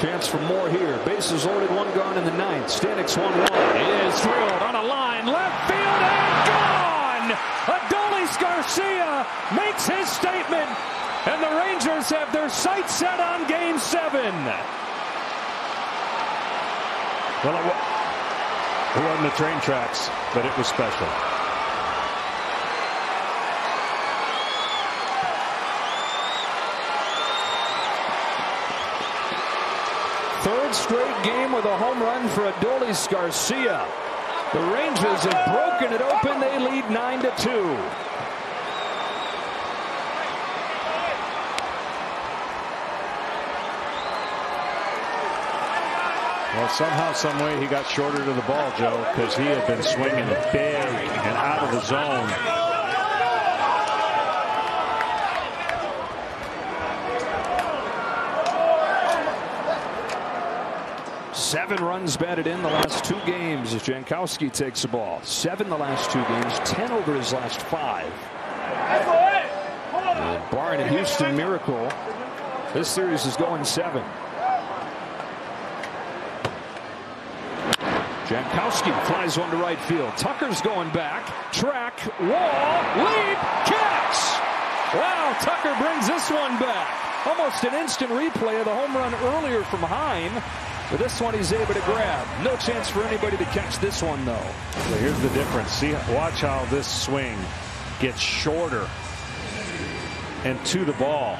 Chance for more here. Bases loaded, one gone in the ninth. Stanek's 1 1. is drilled on a line, left field, and gone! Adolis Garcia makes his statement, and the Rangers have their sights set on game seven. Well, it, it wasn't the train tracks, but it was special. Third straight game with a home run for Adolis Garcia. The Rangers have broken it open. They lead 9 to 2. Well, somehow, some way, he got shorter to the ball, Joe, because he had been swinging big and out of the zone. Seven runs batted in the last two games as Jankowski takes the ball. Seven the last two games, ten over his last five. And Barring a Houston miracle, this series is going seven. Jankowski flies one to right field. Tucker's going back. Track, wall, leap, catch. Wow, Tucker brings this one back. Almost an instant replay of the home run earlier from Heim. But this one he's able to grab. No chance for anybody to catch this one, though. Well, here's the difference. See, watch how this swing gets shorter and to the ball.